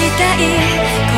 したい